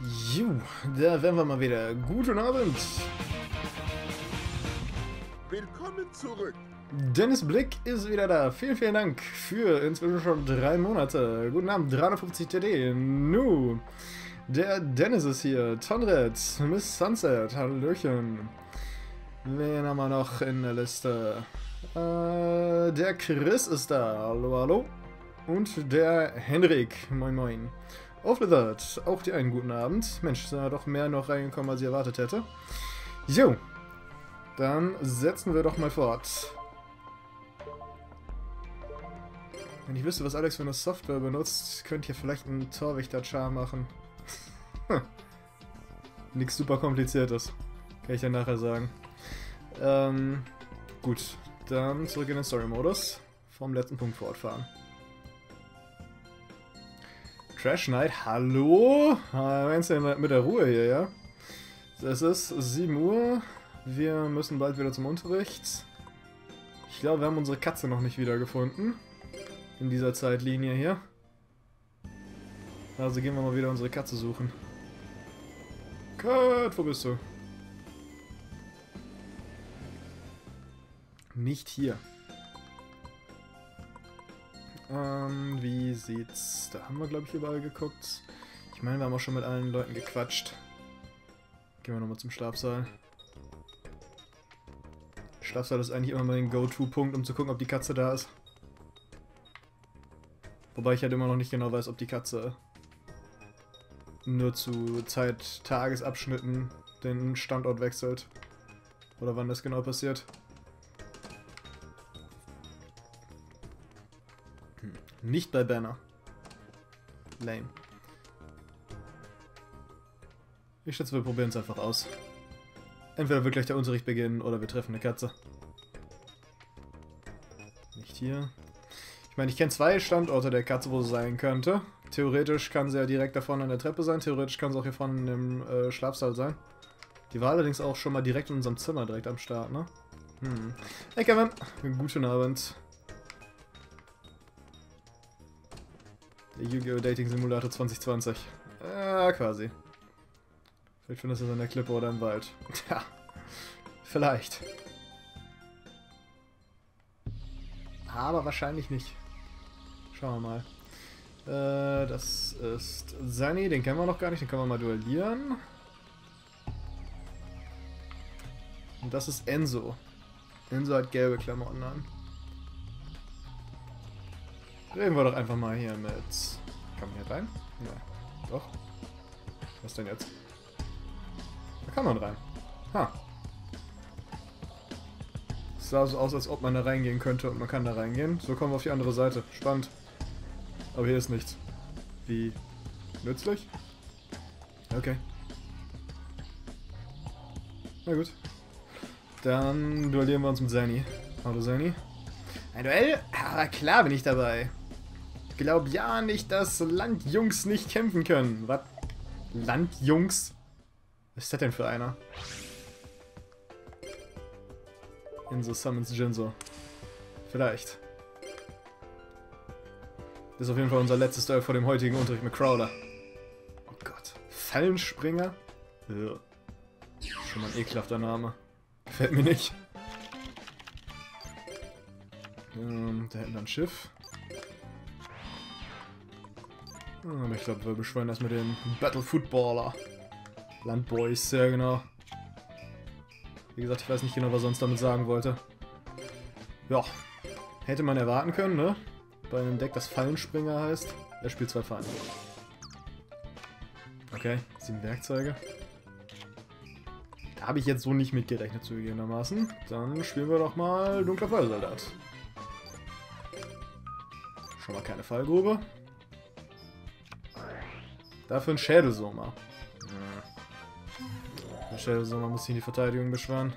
Jo, da wären wir mal wieder. Guten Abend. Willkommen zurück. Dennis Blick ist wieder da. Vielen, vielen Dank für inzwischen schon drei Monate. Guten Abend, 350 TD. Nu, der Dennis ist hier. Tonred, Miss Sunset, Hallöchen. Wen haben wir noch in der Liste? Äh, der Chris ist da. Hallo, hallo. Und der Henrik. Moin, moin. Auf That, auch dir einen guten Abend. Mensch, ist da doch mehr noch reingekommen, als ich erwartet hätte. Jo, dann setzen wir doch mal fort. Wenn ich wüsste, was Alex für eine Software benutzt, könnt ihr vielleicht einen Torwächter-Char machen. Nichts super kompliziertes. Kann ich ja nachher sagen. Ähm, gut, dann zurück in den Story-Modus. Vom letzten Punkt fortfahren. Trash Night, hallo? Meinst du mit der Ruhe hier, ja? Es ist 7 Uhr. Wir müssen bald wieder zum Unterricht. Ich glaube, wir haben unsere Katze noch nicht wiedergefunden. In dieser Zeitlinie hier. Also gehen wir mal wieder unsere Katze suchen. Kat, wo bist du? Nicht hier. Ähm, wie sieht's... Da haben wir, glaube ich, überall geguckt. Ich meine, wir haben auch schon mit allen Leuten gequatscht. Gehen wir nochmal zum Schlafsaal. Schlafsaal ist eigentlich immer mein Go-To-Punkt, um zu gucken, ob die Katze da ist. Wobei ich halt immer noch nicht genau weiß, ob die Katze nur zu Zeit-Tagesabschnitten den Standort wechselt. Oder wann das genau passiert. Nicht bei Banner. Lame. Ich schätze, wir probieren es einfach aus. Entweder wird gleich der Unterricht beginnen oder wir treffen eine Katze. Nicht hier. Ich meine, ich kenne zwei Standorte der Katze, wo sie sein könnte. Theoretisch kann sie ja direkt davon an der Treppe sein, theoretisch kann sie auch hier vorne im äh, Schlafsaal sein. Die war allerdings auch schon mal direkt in unserem Zimmer, direkt am Start, ne? Hm. Hey Kevin, guten Abend. Der Yu-Gi-Oh! Dating Simulator 2020. Ja, quasi. Vielleicht findest du es an der Klippe oder im Wald. Tja, vielleicht. Aber wahrscheinlich nicht. Schauen wir mal. Äh, das ist Sunny, den kennen wir noch gar nicht, den können wir mal duellieren. Und das ist Enzo. Enzo hat gelbe Klamotten an. Reden wir doch einfach mal hier mit... Kann man hier rein? Ja. Doch. Was denn jetzt? Da kann man rein. Ha. Es sah so aus, als ob man da reingehen könnte und man kann da reingehen. So kommen wir auf die andere Seite. Spannend. Aber hier ist nichts. Wie nützlich? Okay. Na gut. Dann duellieren wir uns mit Zany. Hallo Zany. Ein Duell? Aber klar bin ich dabei. Glaub ja nicht, dass Landjungs nicht kämpfen können. Was? Landjungs? Was ist das denn für einer? Inso summons Jinso. Vielleicht. Das ist auf jeden Fall unser letztes Duell vor dem heutigen Unterricht mit Crowler. Oh Gott. Fallenspringer? Ja. Schon mal ein ekelhafter Name. Gefällt mir nicht. Ähm, da hinten ein Schiff. Aber ich glaube, wir beschwören erstmal den Battle Footballer. Landboys, sehr genau. Wie gesagt, ich weiß nicht genau, was er uns damit sagen wollte. Ja, hätte man erwarten können, ne? Bei einem Deck, das Fallenspringer heißt. Er spielt zwei Fallen. Okay, sieben Werkzeuge. Da habe ich jetzt so nicht mitgerechnet, zugegebenermaßen. Dann spielen wir doch mal Dunkler Fallsoldat. Schon mal keine Fallgrube. Dafür ein Schädelsommer. Der Schädelsommer muss sich in die Verteidigung beschweren.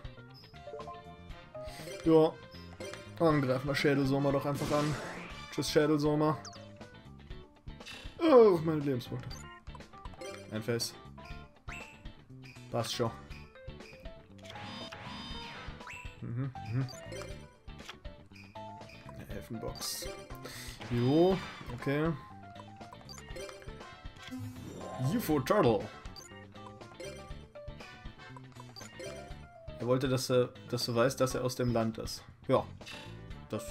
Ja. Dann greifen wir Schädelsommer doch einfach an. Tschüss, Schädelsommer. Oh, meine Lebenspunkte. Ein Face. Passt schon. Mhm, mhm. Eine Elfenbox. Jo, okay. UFO Turtle. Er wollte, dass er, dass du weißt, dass er aus dem Land ist. Ja, das,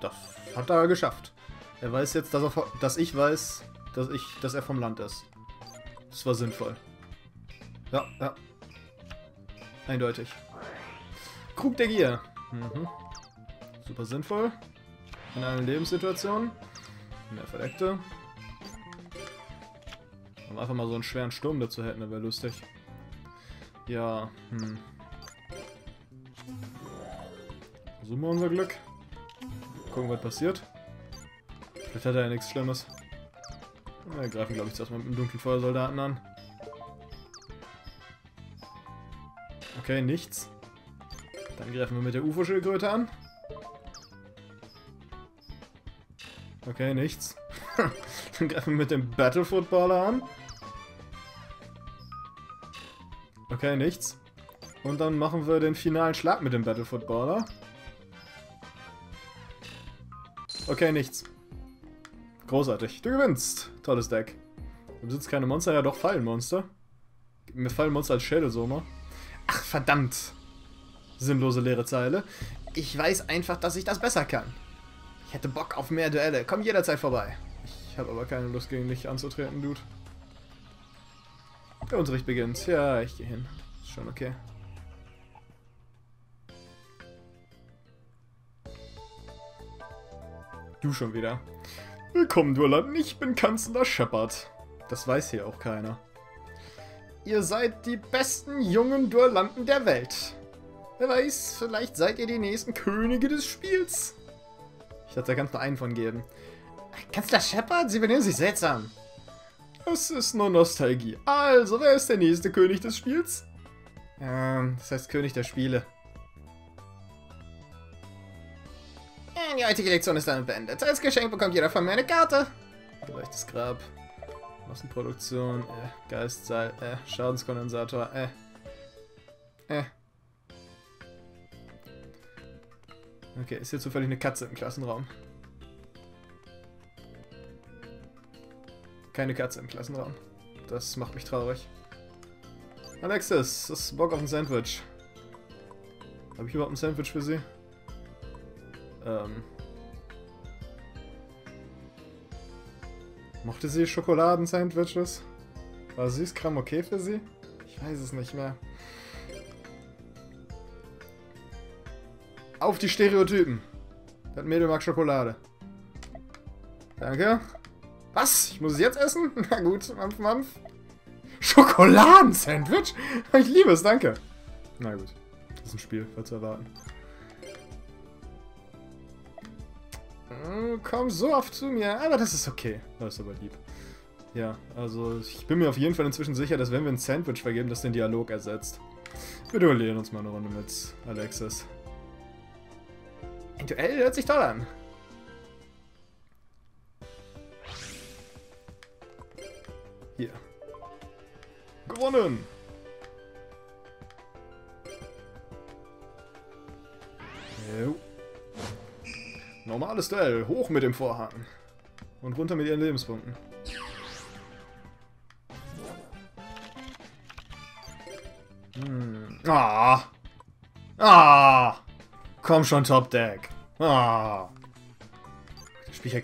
das hat er geschafft. Er weiß jetzt, dass, er, dass ich weiß, dass, ich, dass er vom Land ist. Das war sinnvoll. Ja, ja. Eindeutig. Krug der Gier. Mhm. Super sinnvoll. In allen Lebenssituationen. Mehr Verdeckte. Wenn wir einfach mal so einen schweren Sturm dazu hätten, wäre lustig. Ja, hm. Versuchen wir unser Glück. Gucken, was passiert. Vielleicht hat er ja nichts Schlimmes. Wir greifen, glaube ich, zuerst mal mit dem dunklen Feuersoldaten an. Okay, nichts. Dann greifen wir mit der UFO-Schildkröte an. Okay, nichts. Dann greifen wir mit dem Battle Footballer an. Okay, nichts. Und dann machen wir den finalen Schlag mit dem Battle Footballer. Okay, nichts. Großartig. Du gewinnst. Tolles Deck. Du besitzt keine Monster, ja doch Fallenmonster. Mir fallen Monster als Schädelsommer. Ach, verdammt. Sinnlose leere Zeile. Ich weiß einfach, dass ich das besser kann. Ich hätte Bock auf mehr Duelle. Komm jederzeit vorbei. Ich habe aber keine Lust, gegen dich anzutreten, Dude. Der Unterricht beginnt. Ja, ich gehe hin. Ist schon okay. Du schon wieder. Willkommen, Duellanten. Ich bin Kanzler Shepard. Das weiß hier auch keiner. Ihr seid die besten jungen Duellanten der Welt. Wer weiß, vielleicht seid ihr die nächsten Könige des Spiels. Ich dachte, da es nur einen von geben. Kanzler Shepard? Sie benehmen sich seltsam. Es ist nur Nostalgie. Also, wer ist der nächste König des Spiels? Ähm, das heißt König der Spiele. Die heutige Lektion ist damit beendet. Als Geschenk bekommt jeder von mir eine Karte. Gerechtes Grab. Massenproduktion, äh, Geistseil, äh, Schadenskondensator, äh. Äh. Okay, ist hier zufällig eine Katze im Klassenraum? Keine Katze im Klassenraum. Das macht mich traurig. Alexis, das ist Bock auf ein Sandwich. Habe ich überhaupt ein Sandwich für Sie? Ähm. Mochte sie Schokoladensandwiches? War Süßkram okay für sie? Ich weiß es nicht mehr. Auf die Stereotypen. Das Mädel mag Schokolade. Danke. Was? Ich muss es jetzt essen? Na gut, Mampf, Mampf. Schokoladensandwich? Ich liebe es, danke. Na gut. Das ist ein Spiel, was zu erwarten. Du kommst so oft zu mir, aber das ist okay. Das ist aber lieb. Ja, also ich bin mir auf jeden Fall inzwischen sicher, dass wenn wir ein Sandwich vergeben, das den Dialog ersetzt. Wir duellieren uns mal eine Runde mit Alexis. Ein Duell hört sich toll an. Gewonnen! Jo. Normales Duell. Hoch mit dem Vorhang. Und runter mit ihren Lebenspunkten. Hm. Ah. Ah. Komm schon, Top Deck. Ah. Der spielt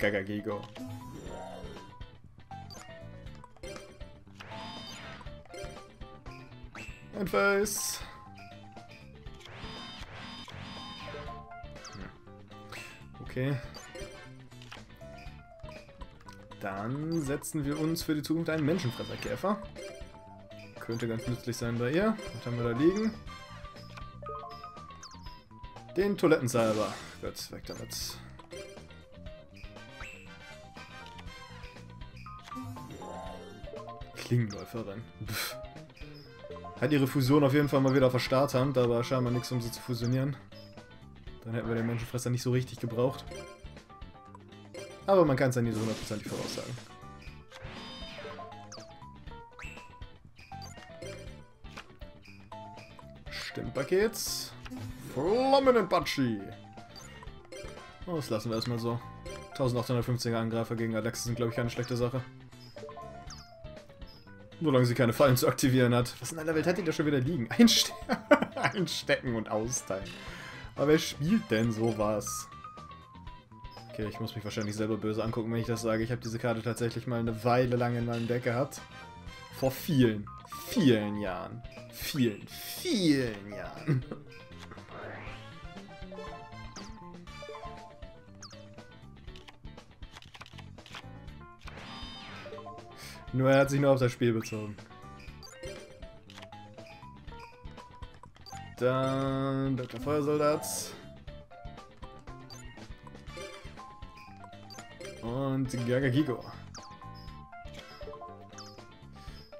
ja Gagagigo. Ein Face. Okay. Dann setzen wir uns für die Zukunft einen Menschenfresserkäfer. Könnte ganz nützlich sein bei ihr. Was haben wir da liegen? Den Toilettensalber. Gut, weg damit. Klingenläuferin. Pff. Hat ihre Fusion auf jeden Fall mal wieder auf der Starthand, aber scheinbar nichts, um sie zu fusionieren. Dann hätten wir den Menschenfresser nicht so richtig gebraucht. Aber man kann es ja nie so hundertprozentig voraussagen. Stimmpakets. Flammenenpatschi. Oh, das lassen wir erstmal so. 1850er Angreifer gegen Alexis sind, glaube ich, keine schlechte Sache. Solange sie keine Fallen zu aktivieren hat. Was in aller Welt hat die da schon wieder liegen? Einste Einstecken und austeilen. Aber wer spielt denn sowas? Okay, ich muss mich wahrscheinlich selber böse angucken, wenn ich das sage. Ich habe diese Karte tatsächlich mal eine Weile lang in meinem Deck gehabt. Vor vielen, vielen Jahren. Vielen, vielen Jahren. Nur er hat sich nur auf das Spiel bezogen. Dann Dr. Feuersoldat. Und Gagagigo.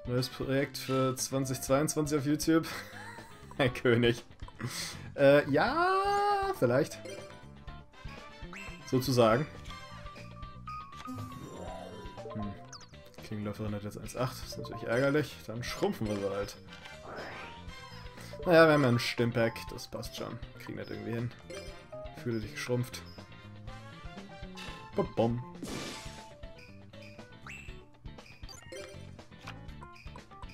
Neues Projekt für 2022 auf YouTube. Ein König. Äh, ja, vielleicht. Sozusagen. Klingenläuferin hat jetzt 1,8. Das ist natürlich ärgerlich. Dann schrumpfen wir sie halt. Naja, wir haben ja ein Stimpack. Das passt schon. Kriegen das irgendwie hin. Fühle dich geschrumpft. Bom, bom.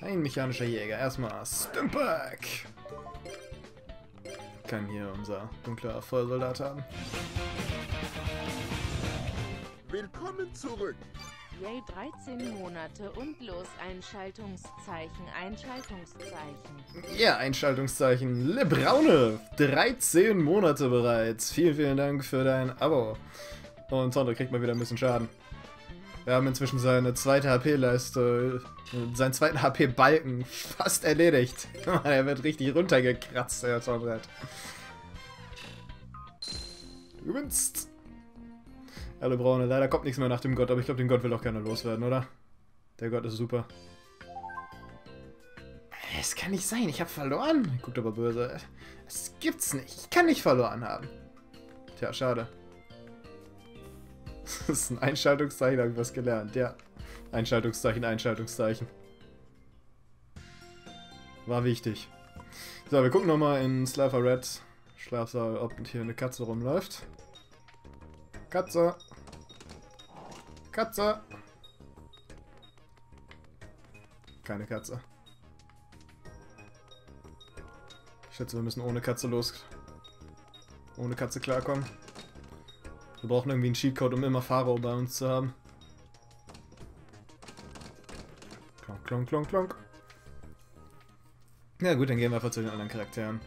Ein mechanischer Jäger. Erstmal Stimpack. Kann hier unser dunkler Feuersoldat haben. Willkommen zurück. Yay 13 Monate und los Einschaltungszeichen, Einschaltungszeichen. Ja, Einschaltungszeichen. Le Braune. 13 Monate bereits. Vielen, vielen Dank für dein Abo. Und Tonto kriegt mal wieder ein bisschen Schaden. Wir haben inzwischen seine zweite HP-Leiste, äh, seinen zweiten HP-Balken fast erledigt. er wird richtig runtergekratzt, der Tonrad. Du gewinnst. Hallo Braune, leider kommt nichts mehr nach dem Gott, aber ich glaube, den Gott will auch keiner loswerden, oder? Der Gott ist super. Es kann nicht sein, ich habe verloren. Guckt aber böse. Es gibt's nicht. Ich kann nicht verloren haben. Tja, schade. Das ist ein Einschaltungszeichen, habe ich was gelernt. Ja. Einschaltungszeichen, Einschaltungszeichen. War wichtig. So, wir gucken nochmal in Slaver Red Schlafsaal, ob hier eine Katze rumläuft. Katze. Katze. Keine Katze. Ich schätze, wir müssen ohne Katze los. Ohne Katze klarkommen. Wir brauchen irgendwie einen Cheatcode, um immer Pharao bei uns zu haben. Klonk, klonk, klonk, klonk. Ja gut, dann gehen wir einfach zu den anderen Charakteren.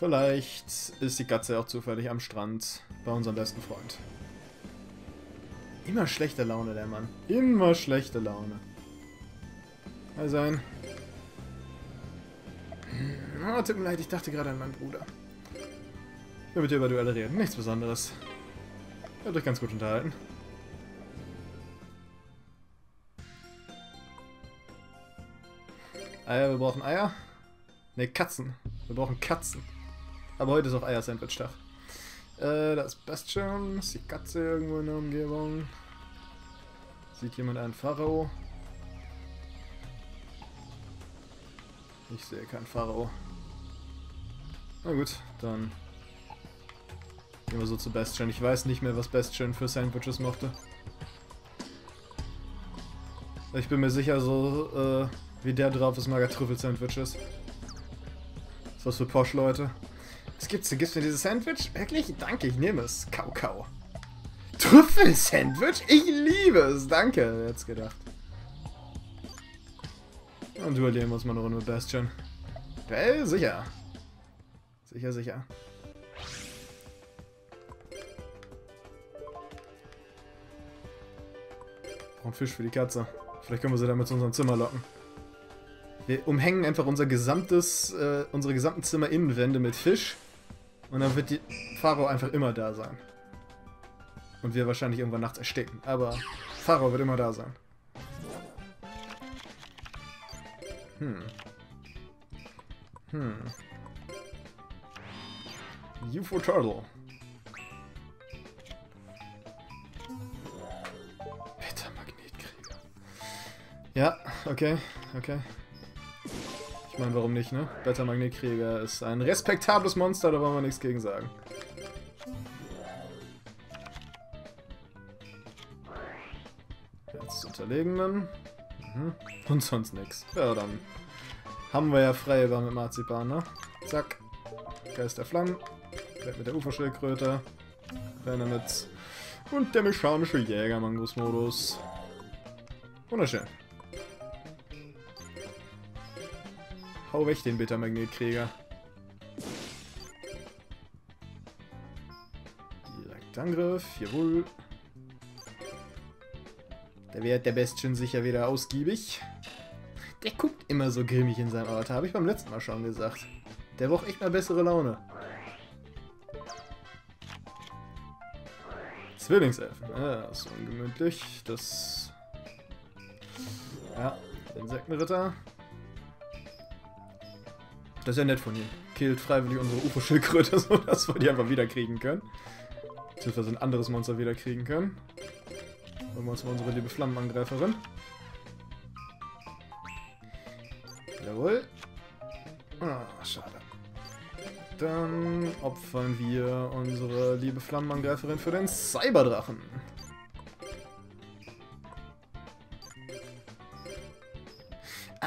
Vielleicht ist die Katze auch zufällig am Strand bei unserem besten Freund. Immer schlechte Laune, der Mann. Immer schlechte Laune. Mal sein. Oh, tut mir leid, ich dachte gerade an meinen Bruder. Ich will mit dir über Duelle reden. Nichts Besonderes. Ihr habt euch ganz gut unterhalten. Eier, wir brauchen Eier. Ne, Katzen. Wir brauchen Katzen. Aber heute ist auch Eier-Sandwich-Tag. Äh, da ist Bastion. Ist die Katze irgendwo in der Umgebung? Sieht jemand einen Pharao? Ich sehe keinen Pharao. Na gut, dann gehen wir so zu Bastion. Ich weiß nicht mehr, was Bastion für Sandwiches mochte. Ich bin mir sicher, so äh, wie der drauf ist, mag er Trüffel-Sandwiches. Ist was für Posch-Leute. Was gibt's? Gibt's mir dieses Sandwich? Wirklich? Danke, ich nehme es. Kau, kau. Trüffel-Sandwich? Ich liebe es. Danke, jetzt gedacht. Und duellieren uns mal eine Runde Bastion. Well, sicher. Sicher, sicher. Brauchen Fisch für die Katze. Vielleicht können wir sie damit zu unserem Zimmer locken. Wir umhängen einfach unser gesamtes, äh, unsere gesamten Zimmerinnenwände mit Fisch. Und dann wird die Pharao einfach immer da sein. Und wir wahrscheinlich irgendwann nachts ersticken. Aber Pharao wird immer da sein. Hm. Hm. UFO Turtle. Beta-Magnetkrieger. Ja, okay, okay. Meine, warum nicht, ne? Beta-Magnetkrieger ist ein respektables Monster, da wollen wir nichts gegen sagen. Jetzt unterlegenen. Mhm. Und sonst nichts. Ja, dann haben wir ja freie Bahn mit Marzipan, ne? Zack. Geist der Flammen. Fällt mit der Uferschildkröte. Venomits. Und der mechanische Jäger-Mangos-Modus. Wunderschön. Hau weg den Beta-Magnetkrieger. Direktangriff, jawohl. Der wird der Bestien sicher wieder ausgiebig. Der guckt immer so grimmig in seinem Avatar, habe ich beim letzten Mal schon gesagt. Der braucht echt mal bessere Laune. Zwillingselfen. Ja, das ist ungemütlich. Das... Ja, Insektenritter. Das ist ja nett von ihm. Killt freiwillig unsere UFO-Schildkröte, sodass wir die einfach wiederkriegen können. Beziehungsweise ein anderes Monster wiederkriegen können. Holen wir uns mal unsere liebe Flammenangreiferin. Jawohl. Ah, schade. Dann opfern wir unsere liebe Flammenangreiferin für den Cyberdrachen.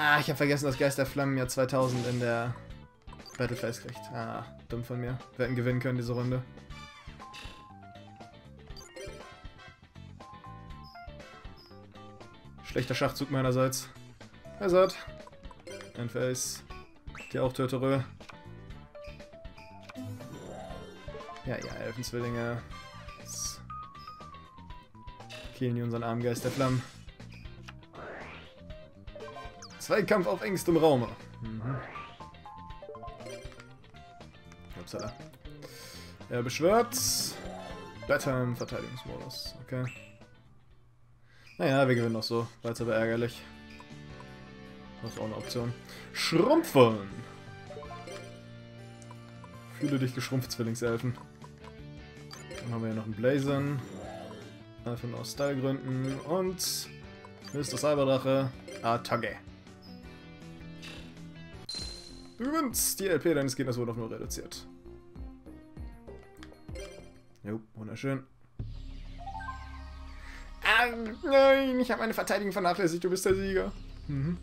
Ah, ich habe vergessen, dass Geist der Flammen ja 2000 in der Battle Phase kriegt. Ah, dumm von mir. Wir hätten gewinnen können diese Runde. Schlechter Schachzug meinerseits. Hazard. Ein Face. Die auch Töterö. Ja, ja, Elfenzwillinge. Killen die unseren armen Geist der Flammen. Zweikampf auf engstem Raume. Mhm. Upsala. Er beschwört. Wetter im Verteidigungsmodus. Okay. Naja, wir gewinnen noch so. War aber ärgerlich. Das ist auch eine Option. Schrumpfen! Fühle dich geschrumpft, Zwillingselfen. Dann haben wir hier noch einen Blazon. Nur aus Stylegründen. Und Mr. Cyberdrache. Attacke. Gewinnst. Die LP deines Gegners wurde auf nur reduziert. Jo, wunderschön. Ah, nein, ich habe meine Verteidigung vernachlässigt. Du bist der Sieger. Mhm.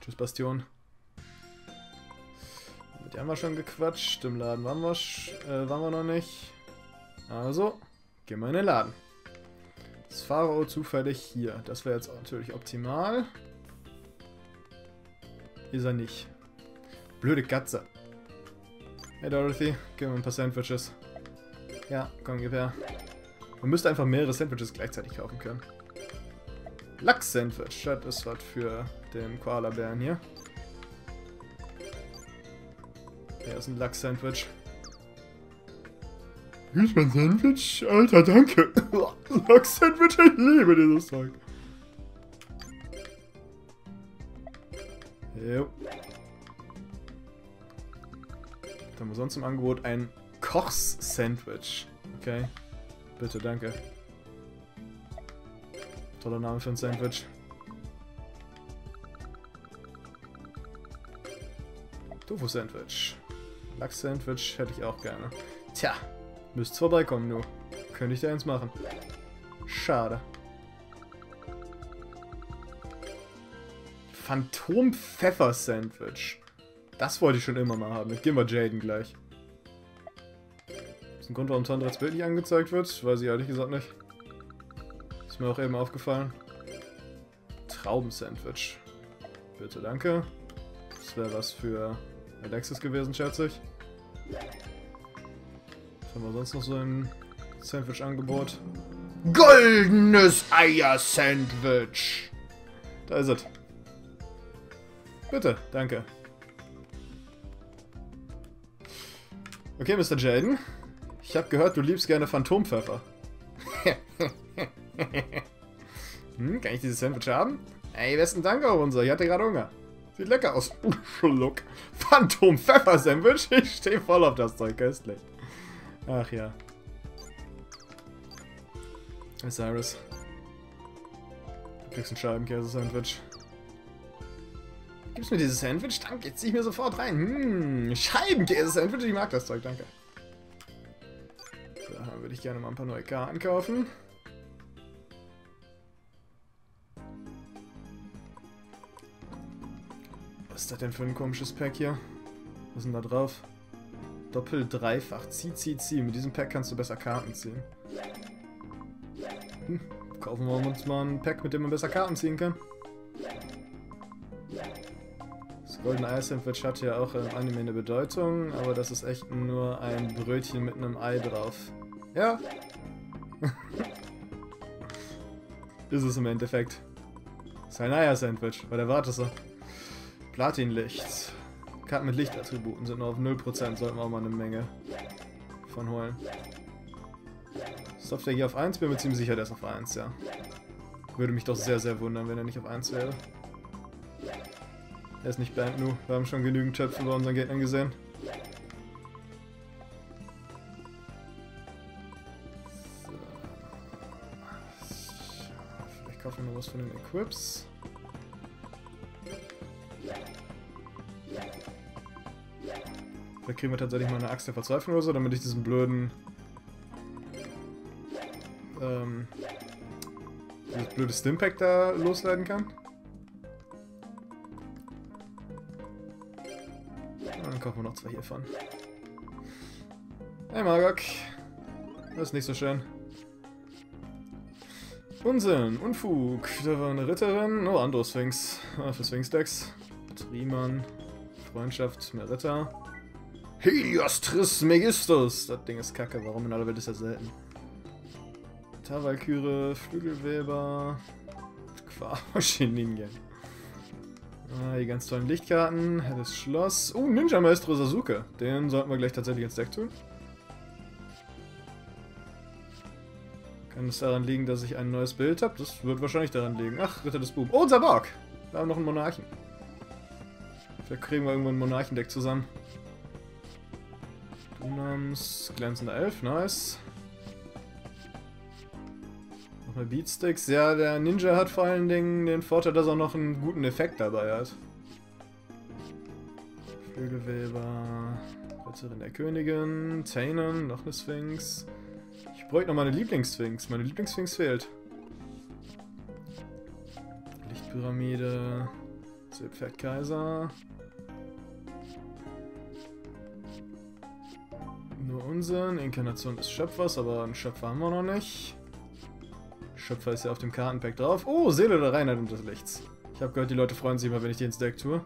Tschüss, Bastion. Der haben wir schon gequatscht. Im Laden waren wir, äh, waren wir noch nicht. Also, gehen wir in den Laden. Das Pharao zufällig hier. Das wäre jetzt natürlich optimal. Ist er nicht. Blöde Katze. Hey Dorothy, gib mir ein paar Sandwiches. Ja, komm, gib her. Man müsste einfach mehrere Sandwiches gleichzeitig kaufen können. Lachs-Sandwich. Das ist was für den Koala-Bären hier. Hier ist ein Lachs-Sandwich. Hier ist mein Sandwich? Alter, danke. Lachs-Sandwich, ich liebe dieses Zeug. Jo. Haben wir sonst im Angebot ein Kochs-Sandwich. Okay. Bitte, danke. Toller Name für ein Sandwich. Tofu-Sandwich. Lachs-Sandwich hätte ich auch gerne. Tja, müsst vorbeikommen, nur. Könnte ich da eins machen. Schade. Phantom-Pfeffer-Sandwich. Das wollte ich schon immer mal haben. Ich gehe mal Jaden gleich ein Grund, warum Tondra Bild nicht angezeigt wird? Weiß ich ehrlich gesagt nicht. Ist mir auch eben aufgefallen. Traubensandwich. Bitte, danke. Das wäre was für Alexis gewesen, schätze ich. Was haben wir sonst noch so ein Sandwich-Angebot? Goldenes Eier-Sandwich! Da ist es. Bitte, danke. Okay, Mr. Jaden. Ich habe gehört, du liebst gerne Phantompfeffer. hm, kann ich dieses Sandwich haben? Ey, besten Dank auch unser. Ich hatte gerade Hunger. Sieht lecker aus. Schluck. Phantom-Pfeffer-Sandwich? Ich stehe voll auf das Zeug. Köstlich. Ach ja. Cyrus. Du kriegst ein Scheibenkäse-Sandwich. Gibst mir dieses Sandwich? Danke, jetzt zieh ich mir sofort rein. Hm, Scheibenkäse-Sandwich, ich mag das Zeug, danke. Da würde ich gerne mal ein paar neue Karten kaufen. Was ist das denn für ein komisches Pack hier? Was ist denn da drauf? Doppel, dreifach, zieh, zieh, zieh. Mit diesem Pack kannst du besser Karten ziehen. Hm, kaufen wir uns mal ein Pack, mit dem man besser Karten ziehen kann. Golden Eye Sandwich hat ja auch im Anime eine Bedeutung, aber das ist echt nur ein Brötchen mit einem Ei drauf. Ja. ist es im Endeffekt. Ist ein Eier-Sandwich. Was erwartest du? Platinlicht. Karten mit Lichtattributen sind nur auf 0%, sollten wir auch mal eine Menge von holen. Software hier auf 1, bin mir ziemlich sicher, der ist auf 1, ja. Würde mich doch sehr, sehr wundern, wenn er nicht auf 1 wäre. Er ist nicht Band Nu. Wir haben schon genügend Töpfe bei unseren Gegnern gesehen. So. Vielleicht kaufen wir noch was von den Equips. Vielleicht kriegen wir tatsächlich mal eine Axt der Verzweiflung oder so, damit ich diesen blöden... Ähm... Dieses blöde Stimpack da losleiten kann. Dann kaufen wir noch zwei hiervon. Hey Magok. Das ist nicht so schön. Unsinn, Unfug. Da war eine Ritterin. Oh, andere Sphinx. Ah, für Sphinx-Decks. Riemann. Freundschaft, Merita. Helios Trismegistus. Das Ding ist kacke. Warum in aller Welt ist er selten? Tavalkyre, Flügelweber. Quaoshinin. Ah, die ganz tollen Lichtkarten. Das Schloss. Oh, Ninja Maestro Sasuke. Den sollten wir gleich tatsächlich ins Deck tun. Kann es daran liegen, dass ich ein neues Bild habe? Das wird wahrscheinlich daran liegen. Ach, Ritter des Bub. Oh, unser Borg! Wir haben noch einen Monarchen. Vielleicht kriegen wir irgendwo ein Monarchendeck zusammen. Dunams, glänzender Elf, nice. Nochmal Beatsticks. Ja, der Ninja hat vor allen Dingen den Vorteil, dass er noch einen guten Effekt dabei hat. Flügelweber, Ritterin der Königin, Tainen, noch eine Sphinx. Ich bräuchte noch meine Lieblingssphinx. Meine Lieblingssphinx fehlt. Lichtpyramide, Silpferd Kaiser. Nur Unsinn, Inkarnation des Schöpfers, aber einen Schöpfer haben wir noch nicht. Schöpfer ist ja auf dem Kartenpack drauf. Oh, Seele der Reinheit und des Lichts. Ich habe gehört, die Leute freuen sich immer, wenn ich die ins Deck tue.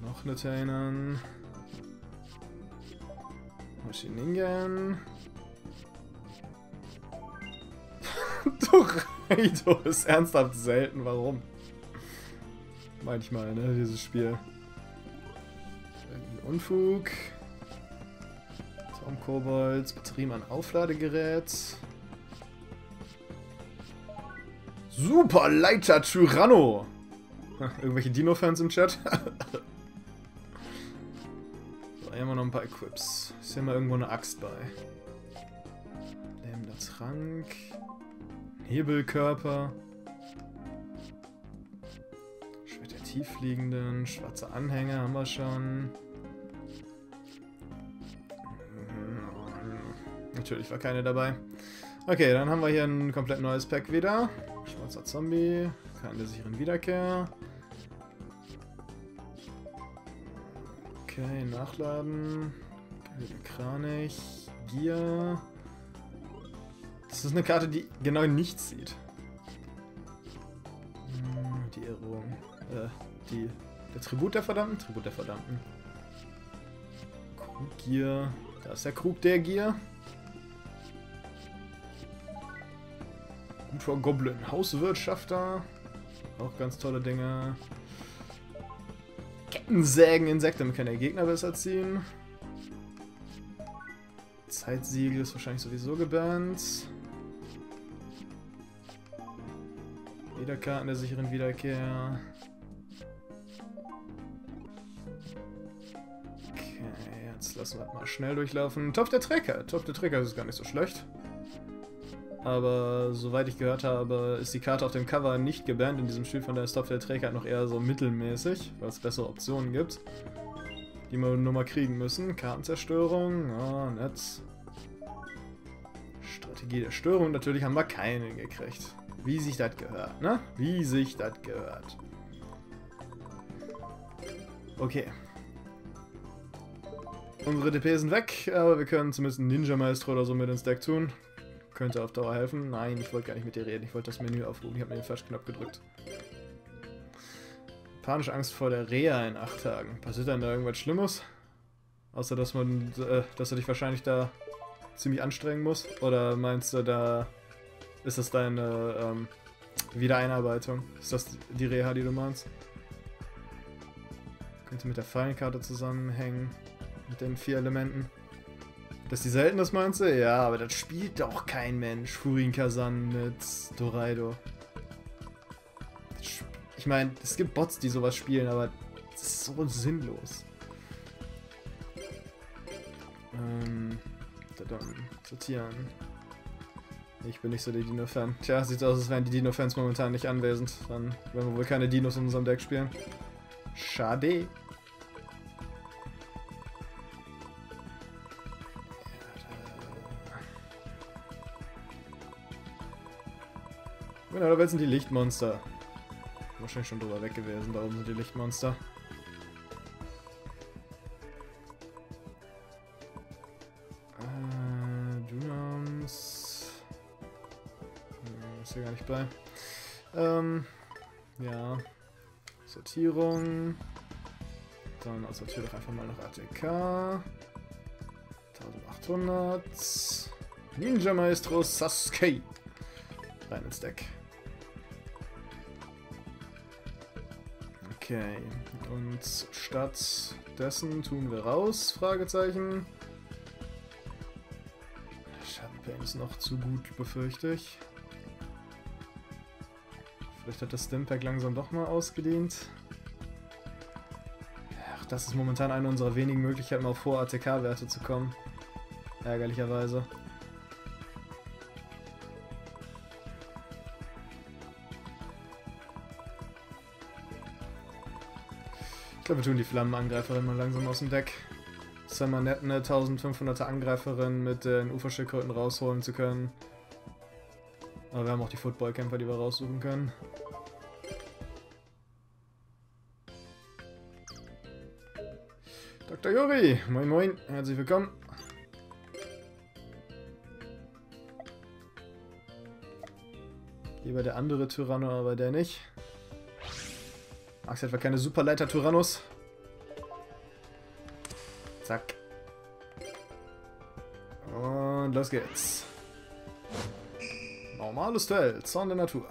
Noch eine Tainen. Maschiningen. Doraido ist ernsthaft selten. Warum? Manchmal, ne, dieses Spiel. Unfug. Traumkobolds, Batteriemann Aufladegerät. Superleiter Tyranno! Irgendwelche Dino-Fans im Chat? so, hier haben wir noch ein paar Equips. Ist hier mal irgendwo eine Axt bei. Lähmender Trank. Hebelkörper. Schwert der Tiefliegenden. Schwarze Anhänger haben wir schon. Natürlich war keine dabei. Okay, dann haben wir hier ein komplett neues Pack wieder. Schwarzer Zombie, keine sicheren Wiederkehr. Okay, nachladen. Kranich, Gier. Das ist eine Karte, die genau nichts sieht. Hm, die Ehrung. Äh, die. Der Tribut der Verdammten? Tribut der Verdammten. Kruggier. Da ist der Krug der Gier. Guter Goblin. Hauswirtschafter. Auch ganz tolle Dinge. Kettensägen, Insekten, damit kann der Gegner besser ziehen. Zeitsiegel ist wahrscheinlich sowieso gebannt. Wiederkarten der sicheren Wiederkehr. Okay, jetzt lassen wir mal schnell durchlaufen. Topf der Trecker. Topf der Trecker ist gar nicht so schlecht. Aber soweit ich gehört habe, ist die Karte auf dem Cover nicht gebannt in diesem Spiel, von der Stop der Träger noch eher so mittelmäßig, weil es bessere Optionen gibt, die wir nur mal kriegen müssen. Kartenzerstörung, oh, nett. Strategie der Störung, natürlich haben wir keinen gekriegt. Wie sich das gehört, ne? Wie sich das gehört. Okay. Unsere DP sind weg, aber wir können zumindest einen Ninja-Meister oder so mit ins Deck tun. Könnte auf Dauer helfen. Nein, ich wollte gar nicht mit dir reden. Ich wollte das Menü aufrufen. Ich habe mir den Falschknopf gedrückt. Panische Angst vor der Reha in acht Tagen. Passiert dann da irgendwas Schlimmes? Außer, dass man, äh, dass du dich wahrscheinlich da ziemlich anstrengen musst? Oder meinst du, da ist das deine ähm, Wiedereinarbeitung? Ist das die Reha, die du meinst? Könnte mit der Fallenkarte zusammenhängen. Mit den vier Elementen. Dass die selten das meinst du? Ja, aber das spielt doch kein Mensch. Furin Kazan mit Doraido. Ich meine, es gibt Bots, die sowas spielen, aber das ist so sinnlos. Ähm, dann sortieren. Ich bin nicht so der Dino-Fan. Tja, sieht aus, als wären die Dino-Fans momentan nicht anwesend. Dann werden wir wohl keine Dinos in unserem Deck spielen. Schade. Da sind die Lichtmonster. Wahrscheinlich schon drüber weg gewesen. Da oben sind die Lichtmonster. ist hier gar nicht bei. Ähm, ja. Sortierung. Dann sortiere doch einfach mal noch ATK. 1800. Ninja Maestro Sasuke. Rein ins Deck. Okay. Und stattdessen tun wir raus, Fragezeichen. Schattenpain ist noch zu gut, befürchte ich. Vielleicht hat das Stimpack langsam doch mal ausgedient. Ach, das ist momentan eine unserer wenigen Möglichkeiten, auf hohe ATK-Werte zu kommen. Ärgerlicherweise. Glaube, wir tun die Flammenangreiferin mal langsam aus dem Deck. Ist ja mal nett, eine 1500er Angreiferin mit den Uferschildkröten rausholen zu können. Aber wir haben auch die Footballkämpfer, die wir raussuchen können. Dr. Juri, moin moin, herzlich willkommen. Lieber der andere Tyranno, aber der nicht. Magst etwa keine Superleiter Tyrannus? Zack. Und los geht's. Normales Feld, Zorn der Natur.